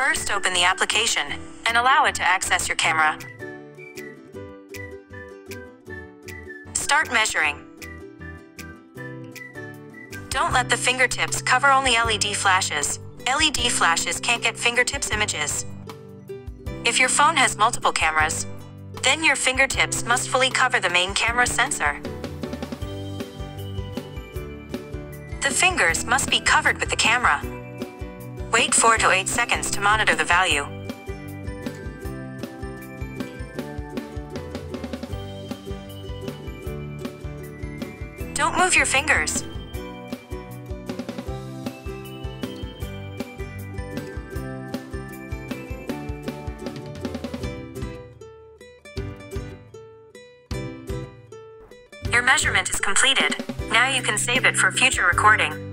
First, open the application and allow it to access your camera. Start measuring. Don't let the fingertips cover only LED flashes. LED flashes can't get fingertips images. If your phone has multiple cameras, then your fingertips must fully cover the main camera sensor. The fingers must be covered with the camera. Wait 4 to 8 seconds to monitor the value. Don't move your fingers. Your measurement is completed. Now you can save it for future recording.